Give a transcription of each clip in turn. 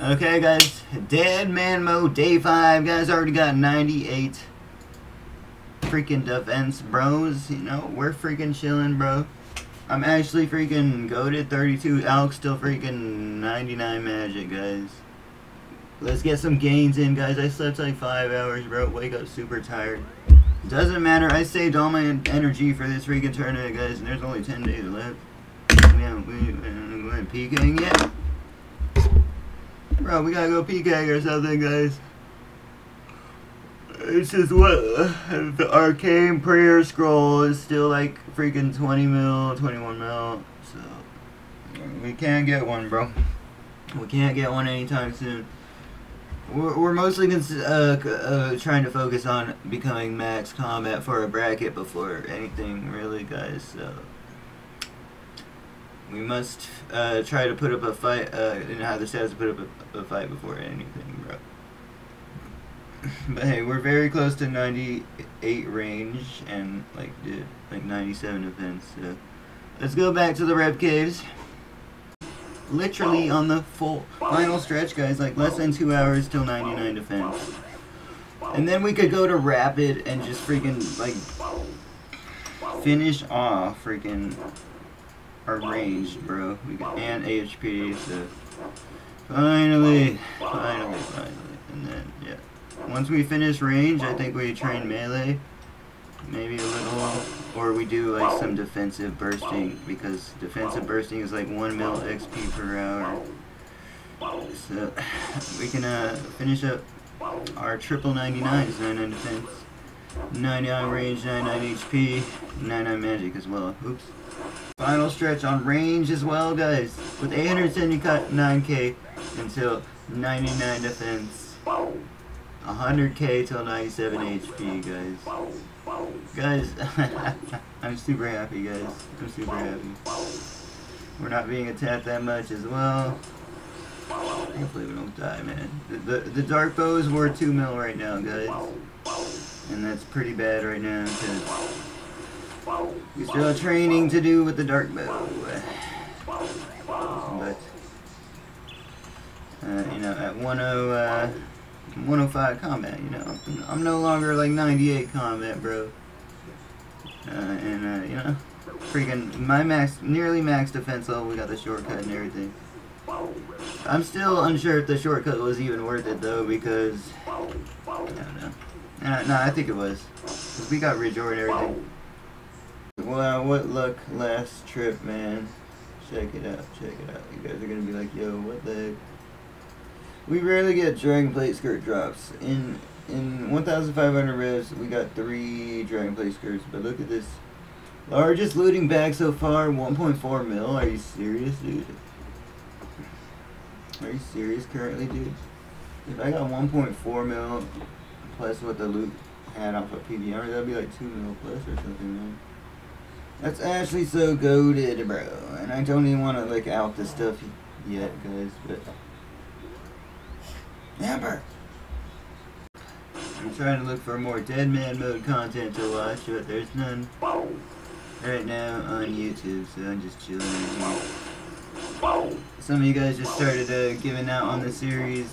Okay, guys, dead man mode, day five. Guys, already got 98 freaking defense, bros. You know, we're freaking chilling, bro. I'm actually freaking goaded 32. Alex still freaking 99 magic, guys. Let's get some gains in, guys. I slept like five hours, bro. Wake up super tired. Doesn't matter. I saved all my energy for this freaking tournament, guys. And there's only 10 days left. We haven't, we, we haven't PKing yet. Bro, we gotta go PK or something, guys. It's just what the arcane prayer scroll is still like freaking 20 mil, 21 mil. So we can't get one, bro. We can't get one anytime soon. We're, we're mostly uh, uh, trying to focus on becoming max combat for a bracket before anything, really, guys. So we must uh, try to put up a fight uh, and have the stats to put up a, a, fight before anything, bro. But hey, we're very close to 98 range and like did like 97 defense. So let's go back to the rev caves. Literally on the full final stretch, guys. Like less than two hours till 99 defense. And then we could go to rapid and just freaking like finish off freaking our range, bro. We got and HP, so finally, finally, finally, and then yeah. Once we finish range, I think we train melee, maybe a little, or we do like some defensive bursting because defensive bursting is like one mil XP per hour. So we can uh, finish up our triple 99s, 99 defense, 99 range, 99 HP, 99 magic as well. Oops. Final stretch on range as well, guys. With 879k until 99 defense. 100k till 97 HP, guys. Guys, I'm super happy, guys. I'm super happy. We're not being attacked that much as well. Hopefully we don't die, man. The, the, the dark bows were 2 mil right now, guys. And that's pretty bad right now, because we still have training to do with the dark bow. But, uh, you know, at 10, uh, 105 combat, you know. I'm no longer like 98 combat, bro. Uh, and, uh, you know, freaking, my max, nearly max defense level, we got the shortcut and everything. I'm still unsure if the shortcut was even worth it, though, because, I don't know. Uh, no, I think it was. Because we got Rigour and everything. Wow, what luck last trip, man. Check it out, check it out. You guys are gonna be like, yo, what the? We rarely get Dragon Plate skirt drops. In in 1,500 revs, we got three Dragon Plate skirts, but look at this. Largest looting bag so far, 1.4 mil. Are you serious, dude? Are you serious currently, dude? If I got 1.4 mil plus what the loot had off of PVR, that'd be like 2 mil plus or something, man. That's actually so goaded, bro. And I don't even want to like out the stuff yet, guys. But Amber. I'm trying to look for more Dead Man mode content to watch, but there's none right now on YouTube, so I'm just chilling. Some of you guys just started uh, giving out on the series,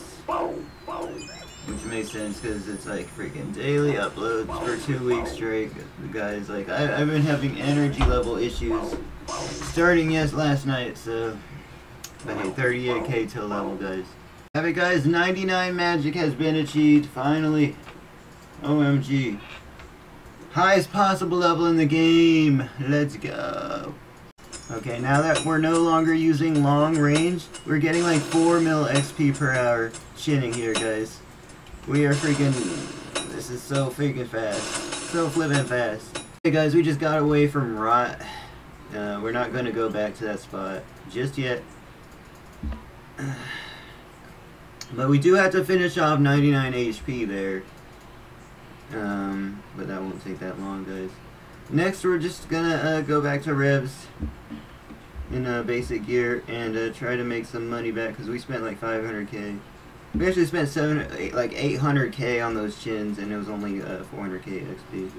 which makes sense because it's like freaking daily uploads for two weeks straight. The guys like I, have been having energy level issues starting yes last night, so but hey, 38k till level, guys. Have it, guys. 99 magic has been achieved finally. OMG. Highest possible level in the game. Let's go. Okay, now that we're no longer using long range, we're getting like 4 mil XP per hour chinning here, guys. We are freaking... This is so freaking fast. So flippin' fast. Hey guys, we just got away from Rot. Uh, we're not going to go back to that spot just yet. But we do have to finish off 99 HP there. Um, but that won't take that long, guys. Next, we're just gonna uh, go back to revs in uh, basic gear and uh, try to make some money back because we spent like 500k. We actually spent seven, eight, like 800k on those chins and it was only 400k uh, XP.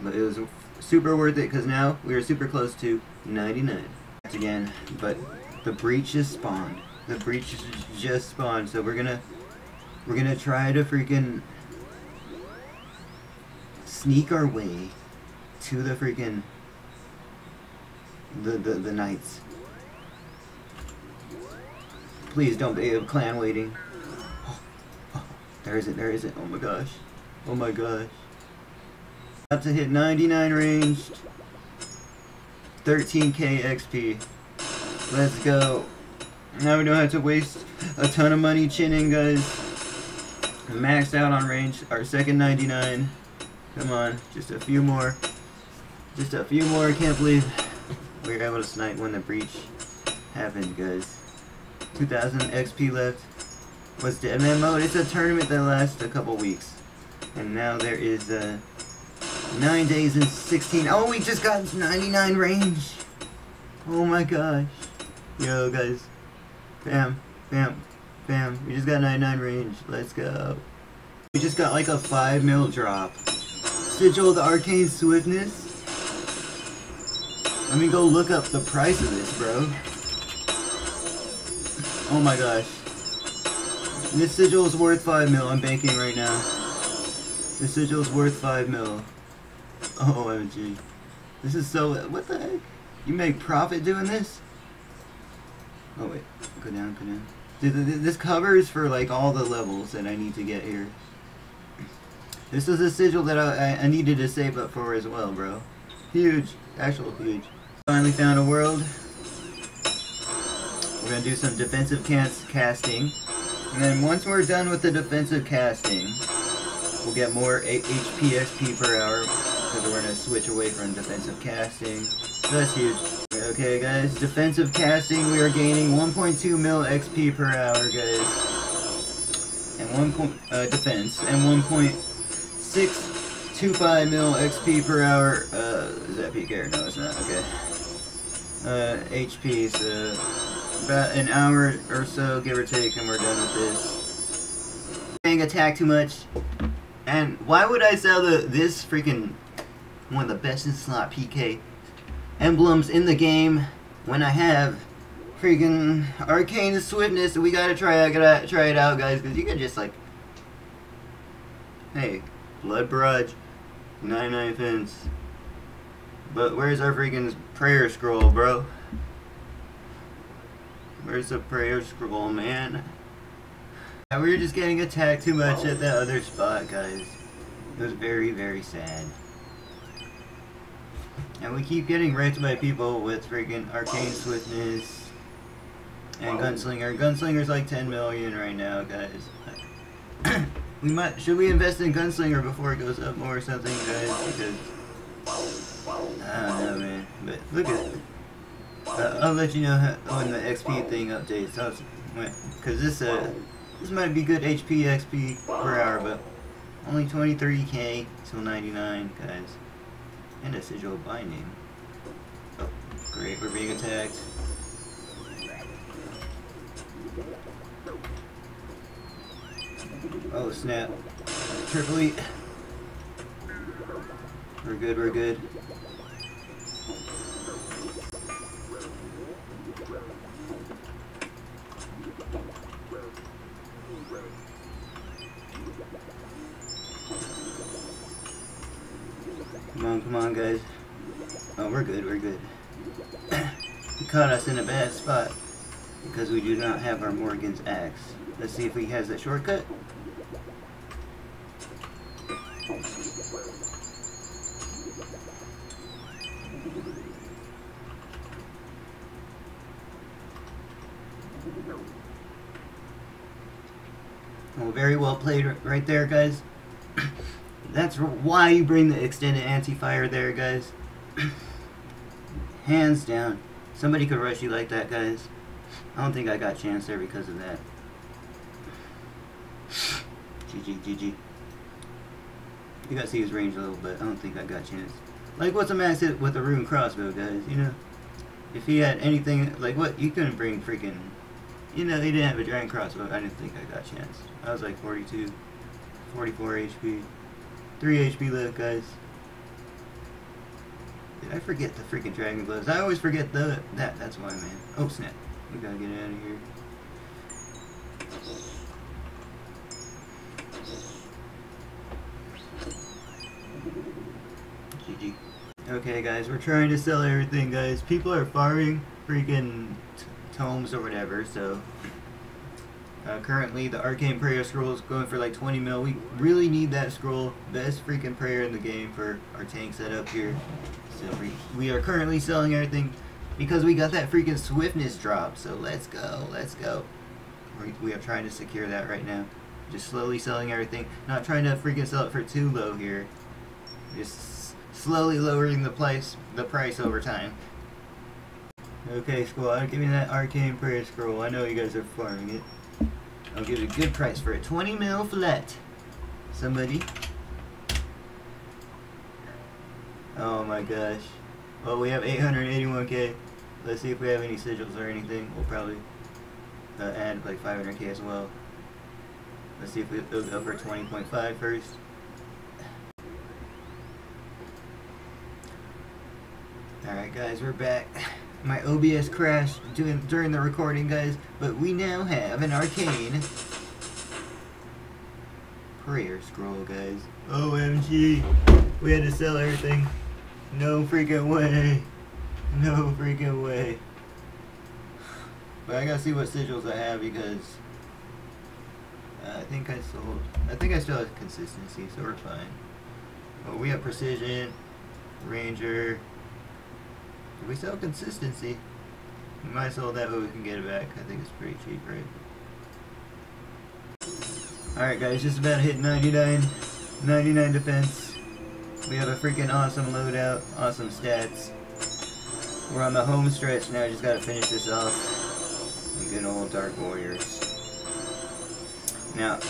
But it was super worth it because now we are super close to 99. Again, but the breach is spawned. the breach just spawned, so we're gonna we're gonna try to freaking sneak our way to the freaking the the, the knights. Please don't be a clan waiting. There isn't, there isn't. Oh my gosh. Oh my gosh. About to hit 99 ranged. 13k XP. Let's go. Now we don't have to waste a ton of money chinning, guys. Maxed out on range. Our second 99. Come on. Just a few more. Just a few more. I can't believe we were able to snipe when the breach happened, guys. 2000 XP left. What's the MM mode? It's a tournament that lasts a couple weeks. And now there is uh, 9 days and 16. Oh, we just got 99 range. Oh my gosh. Yo, guys. Bam. Bam. Bam. We just got 99 range. Let's go. We just got like a 5 mil drop. Sigil the Arcane Swiftness. Let me go look up the price of this, bro. Oh my gosh. This sigil is worth 5 mil. I'm banking right now. This sigil is worth 5 mil. Oh, OMG. This is so... What the heck? You make profit doing this? Oh wait. Go down, go down. Dude, this covers for like all the levels that I need to get here. This is a sigil that I, I needed to save up for as well, bro. Huge. Actual huge. Finally found a world. We're going to do some defensive cast casting. And then once we're done with the defensive casting, we'll get more HP XP per hour because we're going to switch away from defensive casting. That's huge. Okay guys, defensive casting, we are gaining 1.2 mil XP per hour guys. And 1 point, uh, defense, and 1.625 mil XP per hour, uh, is that peak air? No, it's not, okay. Uh, HP, so about an hour or so, give or take, and we're done with this. Being attack too much. And why would I sell the this freaking one of the best in slot PK emblems in the game when I have freaking arcane swiftness? We gotta try it, gotta try it out, guys, because you can just like, hey, blood barrage, 99 fence. But where's our freaking prayer scroll, bro? Where's the prayer scroll, man? Yeah, we were just getting attacked too much at that other spot, guys. It was very, very sad. And we keep getting raped by people with freaking arcane swiftness and gunslinger. Gunslinger's like 10 million right now, guys. we might should we invest in gunslinger before it goes up more or something, guys? Because I don't know, man. But look at uh, I'll let you know how, when the XP thing updates. Because this uh, this might be good HP XP per hour, but only 23k till 99, guys. And a sigil binding. Oh, great, we're being attacked. Oh snap. Triple E. We're good, we're good. On, come on, guys. Oh, we're good, we're good. he caught us in a bad spot because we do not have our Morrigan's axe. Let's see if he has that shortcut. Well, very well played right there, guys. That's why you bring the extended anti-fire there, guys. Hands down. Somebody could rush you like that, guys. I don't think I got chance there because of that. GG, GG. You gotta see his range a little bit. I don't think I got chance. Like, what's a max hit with a rune crossbow, guys? You know? If he had anything, like, what? You couldn't bring freaking... You know, he didn't have a dragon crossbow. I didn't think I got chance. I was like 42, 44 HP. 3 HP left, guys. Did I forget the freaking Dragon Gloves? I always forget the, that. That's why, man. Oh, snap. We gotta get out of here. GG. Okay, guys, we're trying to sell everything, guys. People are farming freaking tomes or whatever, so... Uh, currently, the Arcane Prayer Scroll is going for like 20 mil. We really need that scroll. Best freaking prayer in the game for our tank setup here. So we, we are currently selling everything because we got that freaking swiftness drop. So let's go, let's go. We, we are trying to secure that right now. Just slowly selling everything. Not trying to freaking sell it for too low here. Just slowly lowering the price, the price over time. Okay, squad, give me that arcane prayer scroll. I know you guys are farming it. I'll give you a good price for it. 20 mil flat. Somebody. Oh my gosh. Well, we have 881k. Let's see if we have any sigils or anything. We'll probably uh, add like 500k as well. Let's see if we, go for 20.5 first. Alright guys, we're back. My OBS crashed during the recording, guys, but we now have an arcane prayer scroll, guys. OMG, we had to sell everything. No freaking way. No freaking way. But I gotta see what sigils I have because uh, I think I sold. I think I still have consistency, so we're fine. But we have precision, ranger. Did we sell consistency? We might sell that, but we can get it back. I think it's pretty cheap, right? Alright guys, just about hit 99. 99 defense. We have a freaking awesome loadout, awesome stats. We're on the home stretch now, just gotta finish this off. Good old Dark Warriors. Now,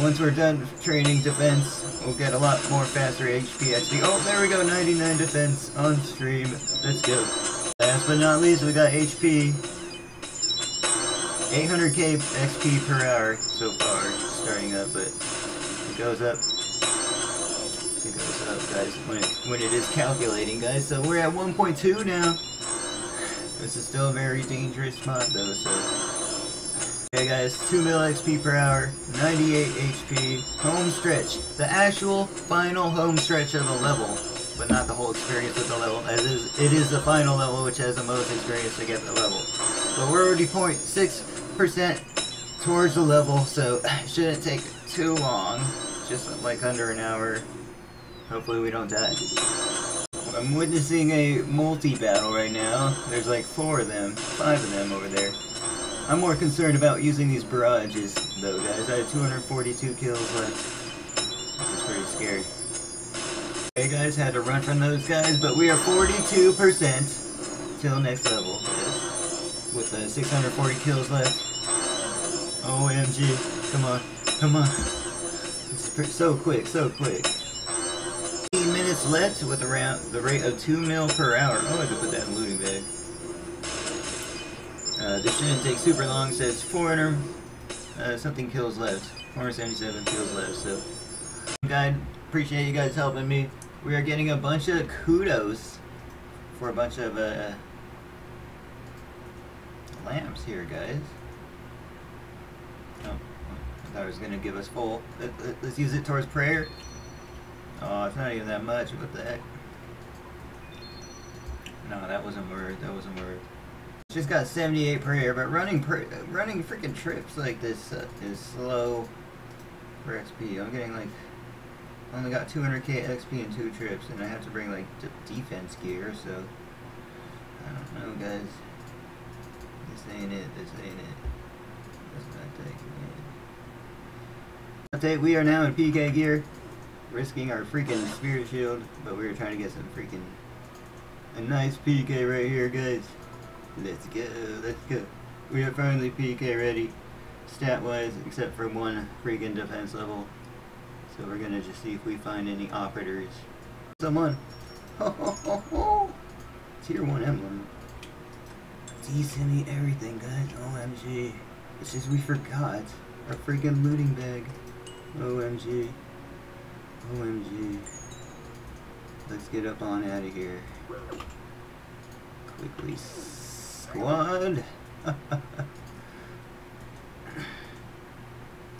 once we're done training defense, we'll get a lot more faster HP XP. Oh, there we go, 99 defense on stream. Let's go. Last but not least, we got HP. 800k XP per hour so far, starting up, but it goes up. It goes up, guys, when it, when it is calculating, guys. So we're at 1.2 now. This is still a very dangerous mod, though, so... Okay guys, 2 mil XP per hour, 98 HP, home stretch. The actual final home stretch of the level, but not the whole experience of the level, as is, it is the final level which has the most experience to get the level. But we're already 0.6% towards the level, so it shouldn't take too long, just like under an hour. Hopefully we don't die. I'm witnessing a multi-battle right now. There's like four of them, five of them over there. I'm more concerned about using these barrages, though, guys. I have 242 kills left. This is pretty scary. Okay, guys, had to run from those guys, but we are 42% till next level. With uh, 640 kills left. OMG. Come on. Come on. So quick, so quick. 15 minutes left with around the rate of 2 mil per hour. Oh, I could put that in looting bag. Uh, this shouldn't take super long. Says 400 uh, something kills left. 477 kills left. So, guide. Appreciate you guys helping me. We are getting a bunch of kudos for a bunch of uh, lamps here, guys. Oh, I thought it was gonna give us full. Let, let, let's use it towards prayer. Oh, it's not even that much. What the heck? No, that wasn't word. That wasn't word. Just got 78 per year, but running per, running freaking trips like this uh, is slow for XP. I'm getting like only got 200k XP in two trips, and I have to bring like defense gear. So I don't know, guys. This ain't it. This ain't it. That's not taking it. Update: We are now in PK gear, risking our freaking spirit shield, but we are trying to get some freaking a nice PK right here, guys. Let's go, let's go. We are finally PK ready, stat-wise, except for one freaking defense level. So we're gonna just see if we find any operators. Someone! Ho ho ho ho! Tier 1 emblem. Decent me everything, guys. OMG. It's just we forgot our freaking looting bag. OMG. OMG. Let's get up on out of here. Quickly squad.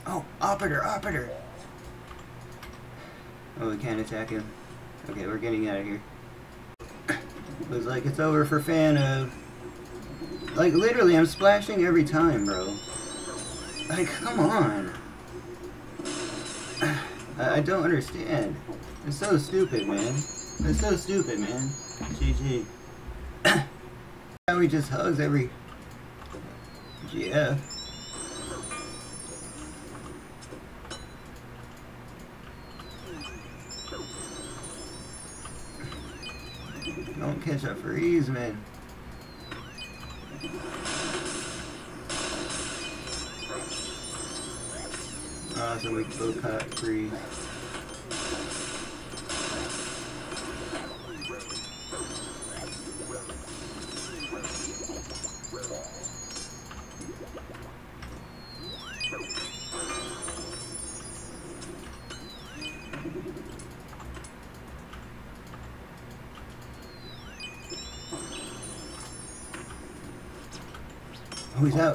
oh, operator, operator. Oh, we can't attack him. Okay, we're getting out of here. Looks like it's over for FanOF. Like, literally, I'm splashing every time, bro. Like, come on. I, I don't understand. It's so stupid, man. It's so stupid, man. GG. How he just hugs every... Yeah. Don't catch a freeze, man. Ah, awesome, we both caught freeze.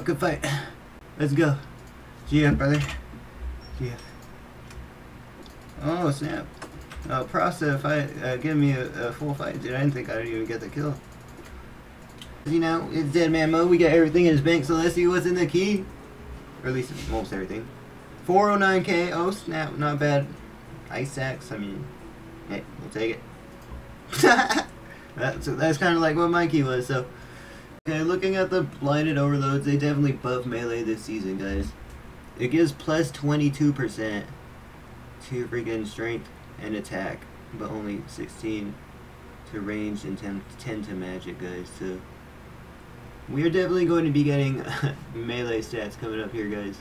Good fight. Let's go. GF, brother. GF. Oh, snap. Uh, Prosta fight, uh, give me a, a, full fight, dude. I didn't think I'd even get the kill. You know, it's dead man mode. We got everything in his bank, so let's see what's in the key. Or at least most everything. 409k. Oh, snap. Not bad. Ice axe. I mean, hey, we'll take it. that's that's kind of like what my key was, so. Okay, looking at the blighted overloads, they definitely buff melee this season, guys. It gives plus 22% to freaking strength and attack, but only 16 to range and 10, 10 to magic, guys. So, we are definitely going to be getting melee stats coming up here, guys.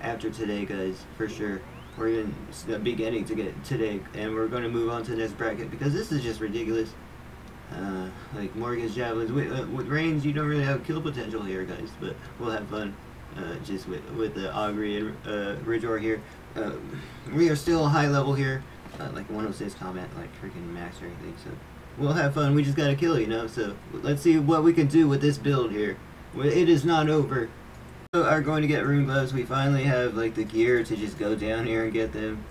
After today, guys, for sure. We're even uh, beginning to get today, and we're going to move on to the next bracket because this is just ridiculous. Uh, like Morrigan's javelins. With, uh, with range, you don't really have kill potential here, guys, but we'll have fun. Uh, just with with the Augury and uh, Rigour here. Uh, we are still high level here, uh, like 106 combat, like freaking max or anything. So we'll have fun. We just gotta kill, you know. So let's see what we can do with this build here. It is not over. We are going to get rune gloves. We finally have like the gear to just go down here and get them,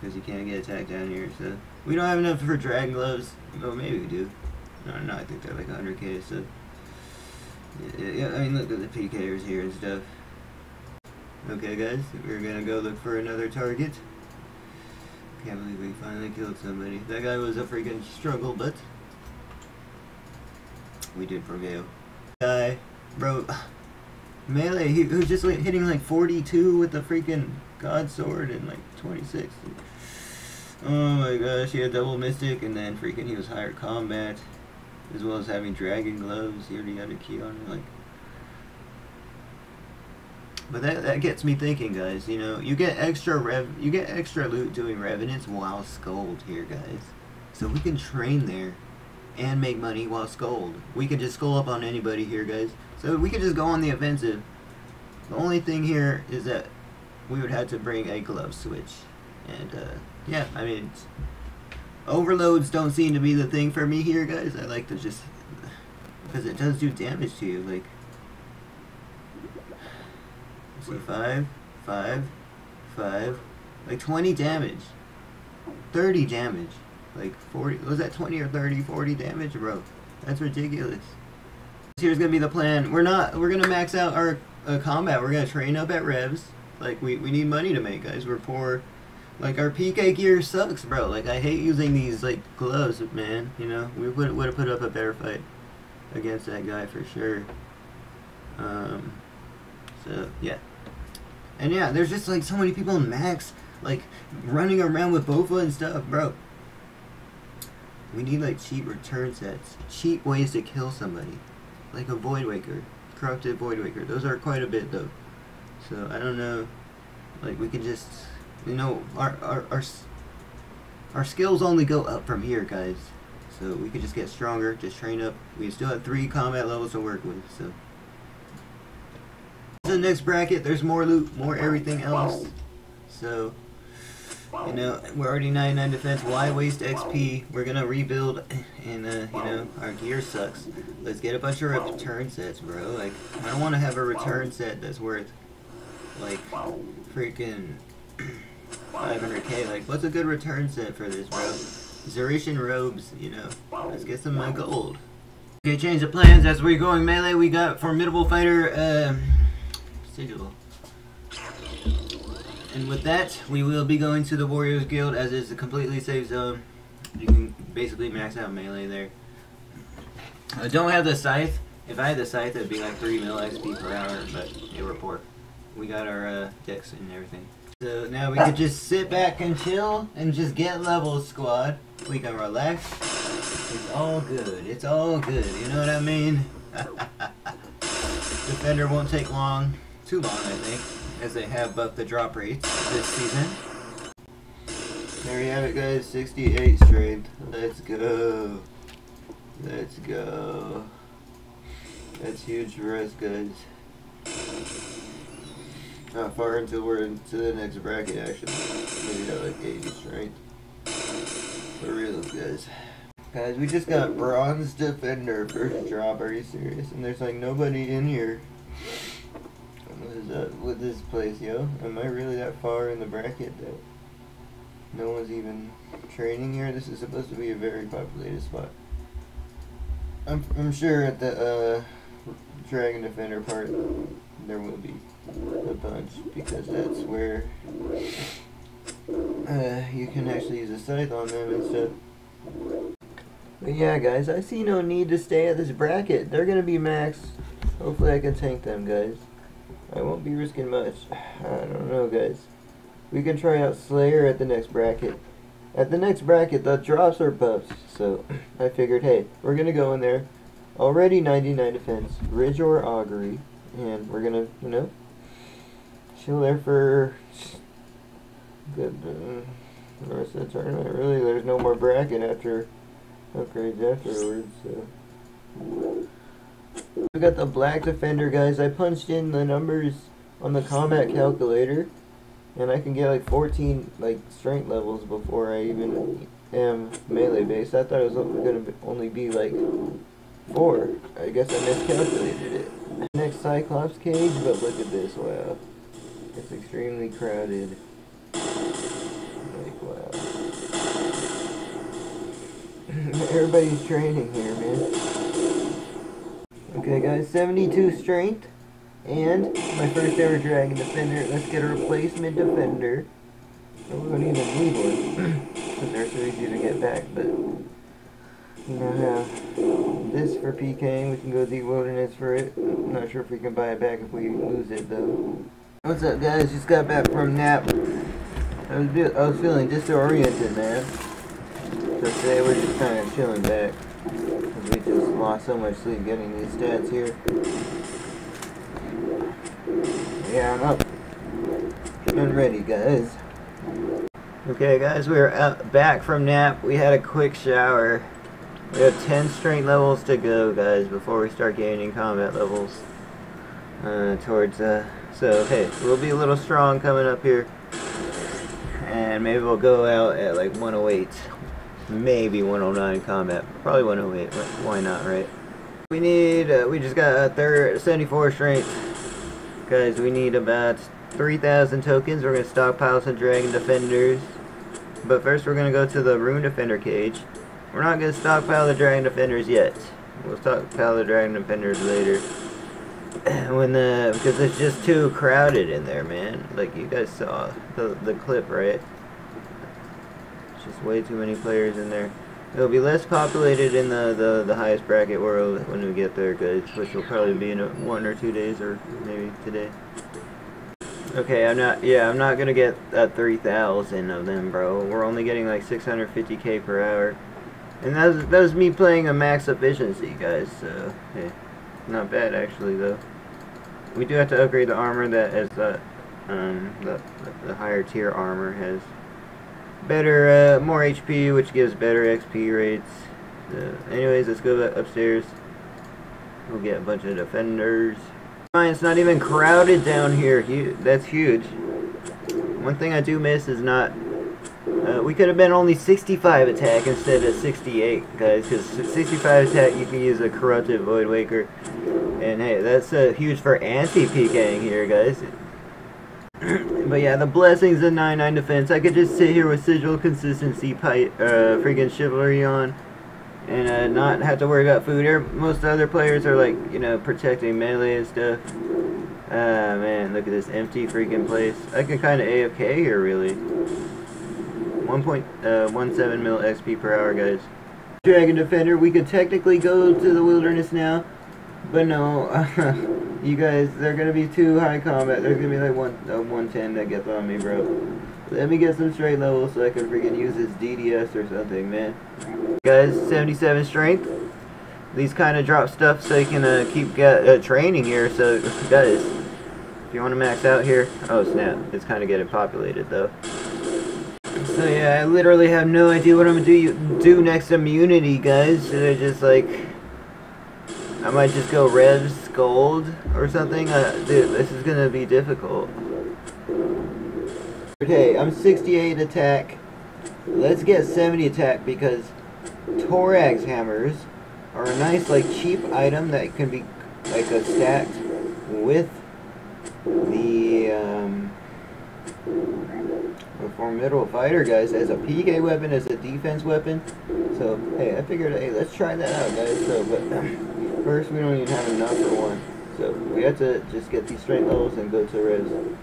because you can't get attacked down here. So. We don't have enough for dragon gloves. Well, maybe we do. No, no, I think they're like 100k, so... Yeah, yeah, I mean, look at the PKers here and stuff. Okay, guys, we're gonna go look for another target. Can't believe we finally killed somebody. That guy was a freaking struggle, but... We did prevail. Guy, bro... Melee, he, he was just like, hitting like 42 with the freaking God Sword and like 26. Oh my gosh, he had double mystic and then freaking he was higher combat. As well as having dragon gloves. He already had a key on it, like But that that gets me thinking guys, you know, you get extra rev you get extra loot doing revenants while skulled here guys. So we can train there and make money while skulled. We can just skull up on anybody here guys. So we can just go on the offensive. The only thing here is that we would have to bring a glove switch. And uh yeah, I mean, overloads don't seem to be the thing for me here, guys. I like to just, because it does do damage to you, like, see, five, five, five, like 20 damage, 30 damage, like 40, was that 20 or 30, 40 damage, bro? That's ridiculous. Here's gonna be the plan. We're not, we're gonna max out our uh, combat. We're gonna train up at revs. Like, we, we need money to make, guys. We're poor like our PK gear sucks, bro. Like I hate using these like gloves, man. You know, we would have put up a better fight against that guy for sure. Um, so yeah, and yeah, there's just like so many people in Max like running around with Bofa and stuff, bro. We need like cheap return sets, cheap ways to kill somebody, like a Void Waker, corrupted Void Waker. Those are quite a bit though. So I don't know, like we could just you know, our, our, our, our skills only go up from here, guys. So we could just get stronger, just train up. We still have three combat levels to work with, so. The next bracket, there's more loot, more everything else. So, you know, we're already 99 defense. Why waste XP? We're gonna rebuild, and uh, you know, our gear sucks. Let's get a bunch of return sets, bro. Like, I don't want to have a return set that's worth, like, freaking 500k. Like, what's a good return set for this, bro? Zerishan robes, you know. Let's get some uh, gold. Okay, change of plans. As we're going melee, we got formidable fighter, uh, sigil. And with that, we will be going to the Warriors Guild as it's a completely safe zone. You can basically max out melee there. I don't have the scythe. If I had the scythe, it'd be like 3 mil XP per hour, but they were poor. We got our uh, decks and everything. So now we could just sit back and chill and just get levels, squad. We can relax. It's all good. It's all good. You know what I mean? Defender won't take long. Too long, I think, as they have buffed the drop rates this season. There you have it, guys. 68 strength. Let's go. Let's go. That's huge for us, guys. Not far until we're into the next bracket, actually. Maybe at like 80 strength. For real, guys. Guys, we just got Bronze Defender first drop. Are you serious? And there's like nobody in here. What is up with this place, yo? Am I really that far in the bracket that no one's even training here? This is supposed to be a very populated spot. I'm, I'm sure at the uh, Dragon Defender part there will be a bunch because that's where uh, you can actually use a scythe on them stuff. But yeah, guys, I see no need to stay at this bracket. They're gonna be max. Hopefully, I can tank them, guys. I won't be risking much. I don't know, guys. We can try out Slayer at the next bracket. At the next bracket, the drops are buffs, so I figured, hey, we're gonna go in there. Already 99 defense, Rigour Augury, and we're gonna, you know, chill there for good uh, the rest of the tournament. Really, there's no more bracket after upgrades afterwards. So. We got the black defender, guys. I punched in the numbers on the combat calculator, and I can get like 14 like strength levels before I even am melee based. I thought it was going to only be like four. I guess I miscalculated it. Next Cyclops cage, but look at this. Wow, it's extremely crowded. Like wow. Everybody's training here, man. Okay, guys, 72 strength. And my first ever Dragon Defender. Let's get a replacement Defender. Oh, we don't even need one. Because they're so easy to get back, but... You know how this for PKing, we can go the wilderness for it. I'm not sure if we can buy it back if we lose it though. What's up guys? Just got back from nap. I was, I was feeling disoriented, man. So today we're just kind of chilling back. We just lost so much sleep getting these stats here. Yeah, I'm up. And ready, guys. Okay, guys, we're out, back from nap. We had a quick shower. We have 10 strength levels to go, guys, before we start gaining combat levels. Uh, towards, uh, so, hey, we'll be a little strong coming up here. And maybe we'll go out at like 108 maybe 109 combat. Probably 108. Why not, right? We need, uh, we just got a third, 74 strength. Guys, we need about 3,000 tokens. We're going to stockpile some Dragon Defenders. But first we're going to go to the Rune Defender cage. We're not going to stockpile the Dragon Defenders yet. We'll stockpile the Dragon Defenders later. when the, because it's just too crowded in there, man. Like you guys saw the, the clip, right? just way too many players in there. It'll be less populated in the, the, the highest bracket world when we get there, guys, which will probably be in a, one or two days, or maybe today. Okay, I'm not, yeah, I'm not gonna get uh, 3,000 of them, bro. We're only getting like 650k per hour. And that was, that me playing a max efficiency, guys, so, not bad, actually, though. We do have to upgrade the armor that as the, um, the, the higher tier armor has better, uh, more HP, which gives better XP rates. Uh, anyways, let's go upstairs. We'll get a bunch of defenders. It's not even crowded down here. That's huge. One thing I do miss is not... Uh, we could have been only 65 attack instead of 68, guys, because 65 attack you can use a Corrupted Void Waker. And hey, that's uh, huge for anti-PKing here, guys. but yeah, the blessings of 9-9 defense. I could just sit here with sigil consistency, uh, freaking chivalry on, and uh, not have to worry about food. Here, most other players are like, you know, protecting melee and stuff. Ah, man, look at this empty freaking place. I can kind of AFK here, really. 1.17 uh, mil XP per hour, guys. Dragon Defender, we could technically go to the wilderness now, but no, you guys, they're gonna be too high combat. There's gonna be like one, uh, 110 that gets on me, bro. Let me get some straight levels so I can freaking use this DDS or something, man. Guys, 77 strength. These kind of drop stuff so you can uh, keep get, uh, training here. So, guys, if you want to max out here, oh snap, it's kind of getting populated though. So yeah, I literally have no idea what I'm gonna do do next immunity, guys. Should I just like, I might just go red gold or something? Uh, dude, this is gonna be difficult. Okay, I'm 68 attack. Let's get 70 attack because Torag's hammers are a nice like cheap item that can be like a stacked with the um, a formidable fighter, guys, as a PK weapon, as a defense weapon. So, hey, I figured, hey, let's try that out, guys. So, but first, we don't even have enough for one. So, we have to just get these strength levels and go to res.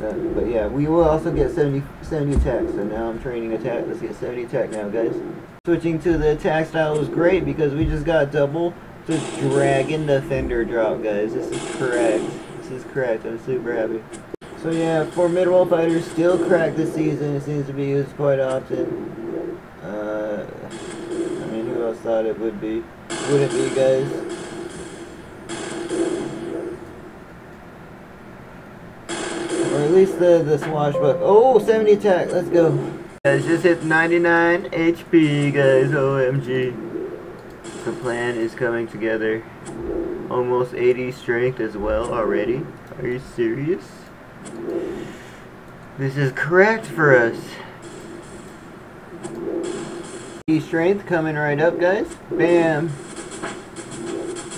Uh, but yeah, we will also get 70, 70 attack. So now I'm training attack. Let's get 70 attack now, guys. Switching to the attack style was great because we just got double the Dragon Defender drop, guys. This is correct. This is correct. I'm super happy. So yeah, formidable fighters still crack this season. It seems to be used quite often. Uh, I mean, who else thought it would be? Would it be, guys? Or at least the, the swashbuck. Oh, 70 attack. Let's go. Guys, just hit 99 HP, guys. OMG. The plan is coming together. Almost 80 strength as well already. Are you serious? This is correct for us. E strength coming right up, guys. Bam.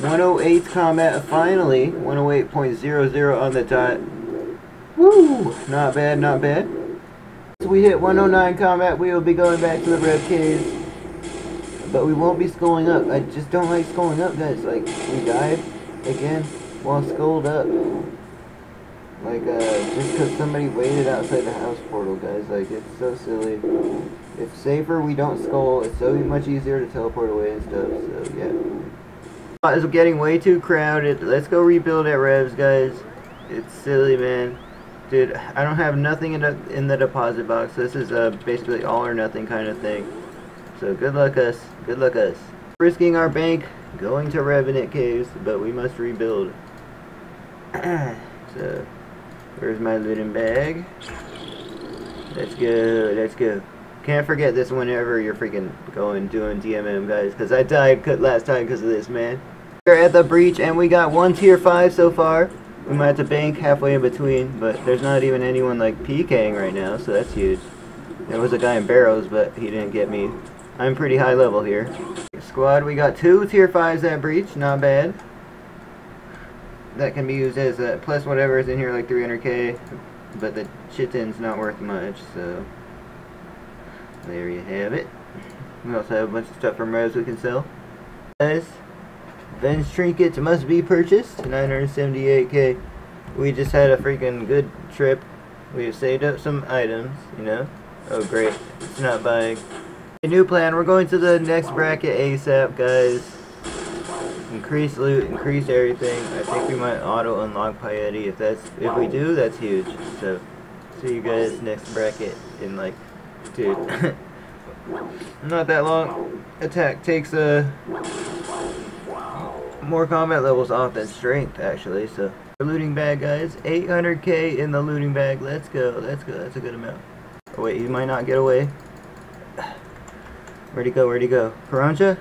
108 combat finally. 108.00 on the dot. Woo! Not bad, not bad. So we hit 109 combat, we will be going back to the rev caves. But we won't be skulling up. I just don't like skulling up, guys. Like, we died again while skulled up. Like, uh, just because somebody waited outside the house portal, guys. Like, it's so silly. It's safer we don't skull. It's so much easier to teleport away and stuff, so, yeah. It's getting way too crowded. Let's go rebuild at Revs, guys. It's silly, man. Dude, I don't have nothing in the, in the deposit box. This is uh, basically all or nothing kind of thing. So, good luck us. Good luck us. Risking our bank, going to Revenant Caves, but we must rebuild. so... Where's my looting bag? Let's go, let's go. Can't forget this whenever you're freaking going doing DMM, guys, because I died last time because of this, man. We're at the breach, and we got one tier 5 so far. We might have to bank halfway in between, but there's not even anyone, like, PKing right now, so that's huge. There was a guy in barrows, but he didn't get me. I'm pretty high level here. Squad, we got two tier 5s at breach, not bad that can be used as a plus whatever is in here like 300k but the chitin's not worth much so there you have it. We also have a bunch of stuff from Rose we can sell. Guys Venge trinkets must be purchased 978k we just had a freaking good trip. We have saved up some items you know? Oh great. It's not buying. A new plan. We're going to the next bracket ASAP guys Increase loot, increase everything. I think we might auto unlock Piety. If that's if we do, that's huge. So see you guys next bracket in like dude. not that long. Attack takes a uh, more combat levels off than strength actually, so looting bag guys. 800k in the looting bag. Let's go. Let's go. That's a good amount. Oh wait, he might not get away. Where'd he go? Where'd he go? Karamja?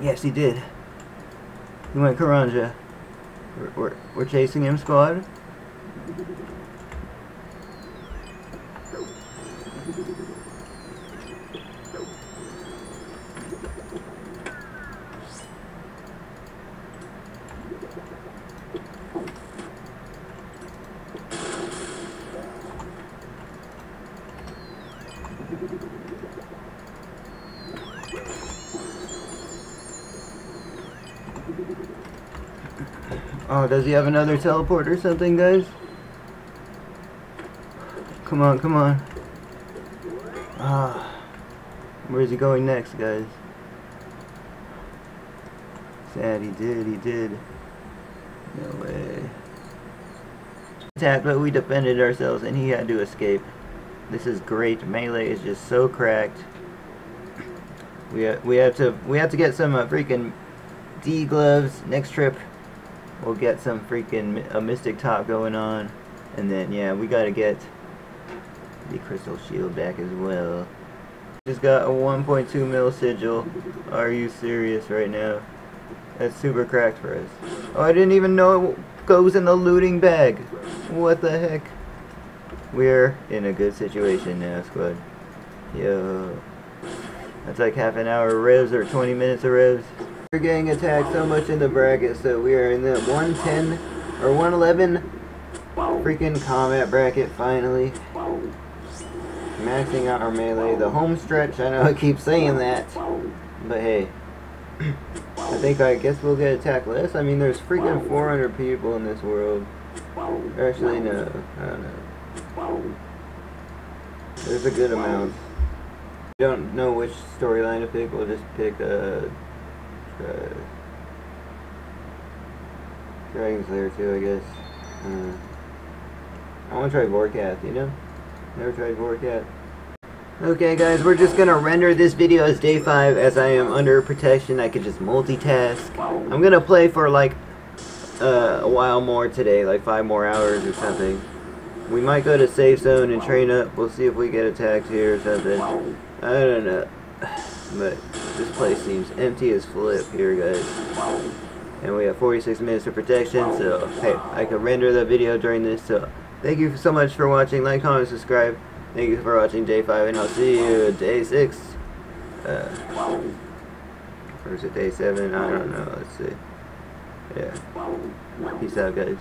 Yes, he did. He went Karamja. We're, we're, we're chasing him, squad. Does he have another teleport or something, guys? Come on, come on. Ah. Where's he going next, guys? Sad, he did, he did. No way. Attacked, but we defended ourselves and he had to escape. This is great. Melee is just so cracked. We ha we have to we have to get some uh, freaking D gloves next trip. We'll get some freaking a mystic top going on, and then yeah, we gotta get the crystal shield back as well. Just got a 1.2 mil sigil. Are you serious right now? That's super cracked for us. Oh, I didn't even know it goes in the looting bag. What the heck? We're in a good situation now, squad. Yo. That's like half an hour of revs or 20 minutes of revs. We're getting attacked so much in the bracket, so we are in the 110 or 111 freaking combat bracket finally. Maxing out our melee. The home stretch, I know I keep saying that, but hey. I think I guess we'll get attacked less. I mean, there's freaking 400 people in this world. Actually, no. I don't know. There's a good amount don't know which storyline to pick, we'll just pick uh, uh, Dragon Slayer II, I guess. Uh, I want to try Vorkath, you know? Never tried Vorkath. Okay guys, we're just gonna render this video as day 5 as I am under protection. I could just multitask. I'm gonna play for like uh, a while more today, like 5 more hours or something. We might go to safe zone and train up. We'll see if we get attacked here or something. I don't know. But this place seems empty as flip here, guys. And we have 46 minutes of protection, so hey, I can render the video during this. So thank you so much for watching. Like, comment, subscribe. Thank you for watching day 5, and I'll see you day 6. Uh, or is it day 7? I don't know. Let's see. Yeah. Peace out, guys.